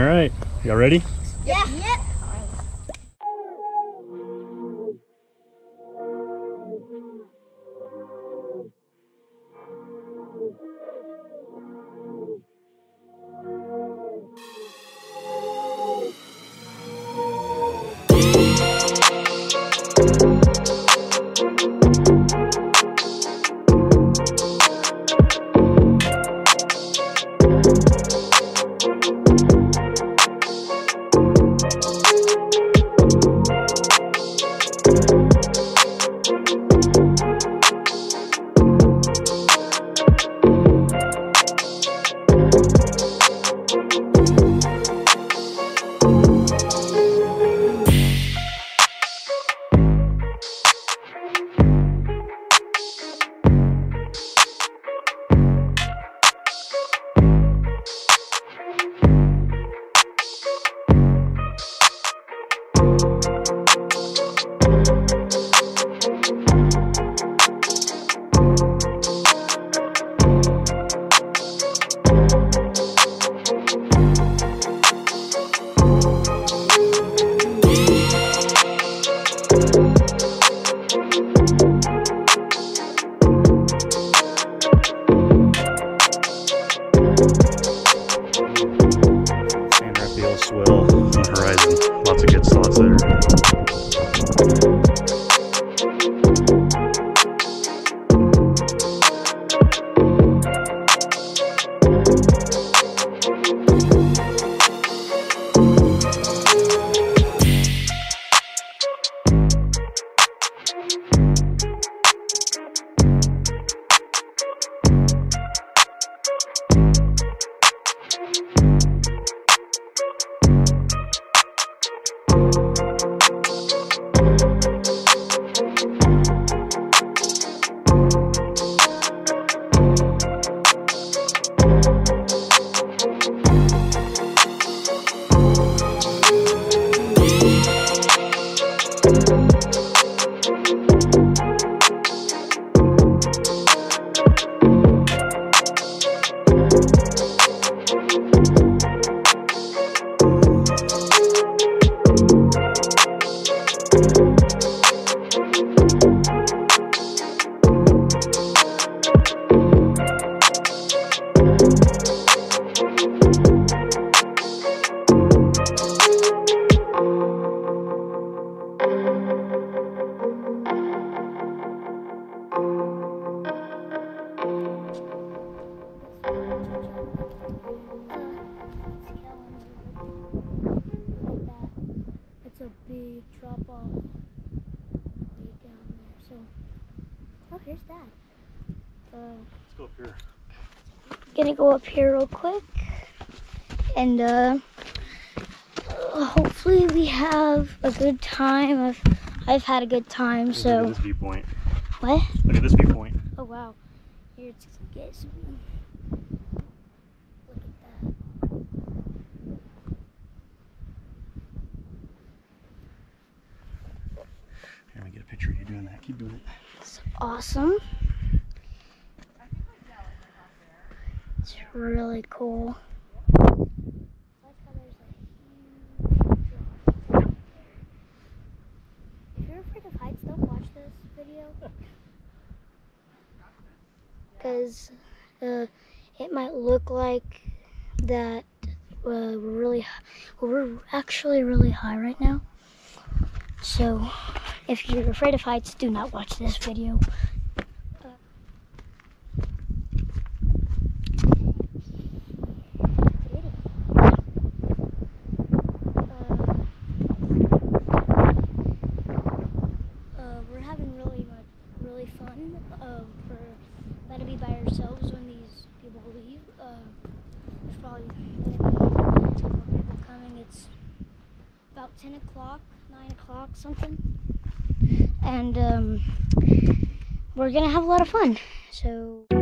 All right, y'all ready? There. It's gonna go up here real quick, and uh, hopefully we have a good time. I've I've had a good time. Look at So this viewpoint. what? Look at this viewpoint. Oh wow! Here it's get some. Look at that. Here, let me get a picture of you doing that. Keep doing it. It's awesome. It's really cool. If you're afraid of heights, don't watch this video. Because uh, it might look like that uh, we're really, we're actually really high right now. So, if you're afraid of heights, do not watch this video. Uh, we're having really much, really fun. Uh, we're about to be by ourselves when these people leave. Uh, there's probably gonna be more people coming. It's about 10 o'clock, 9 o'clock, something. And um, we're gonna have a lot of fun. So.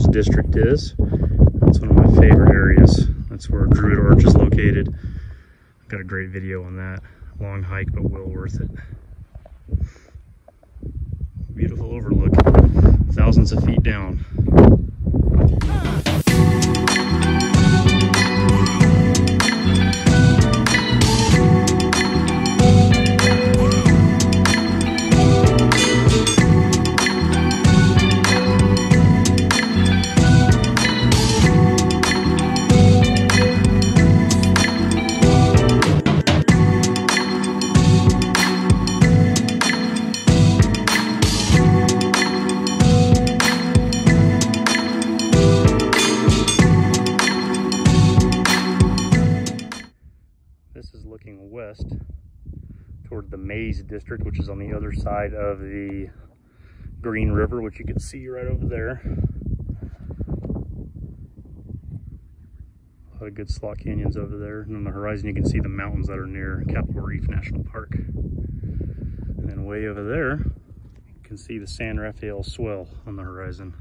Needles District is. That's one of my favorite areas. That's where Druid Arch is located. I've got a great video on that. Long hike, but well worth it. Beautiful overlook. Thousands of feet down. This is looking west toward the Maze District, which is on the other side of the Green River, which you can see right over there. A lot of good slot canyons over there. And on the horizon, you can see the mountains that are near Capitol Reef National Park. And then way over there, you can see the San Rafael Swell on the horizon.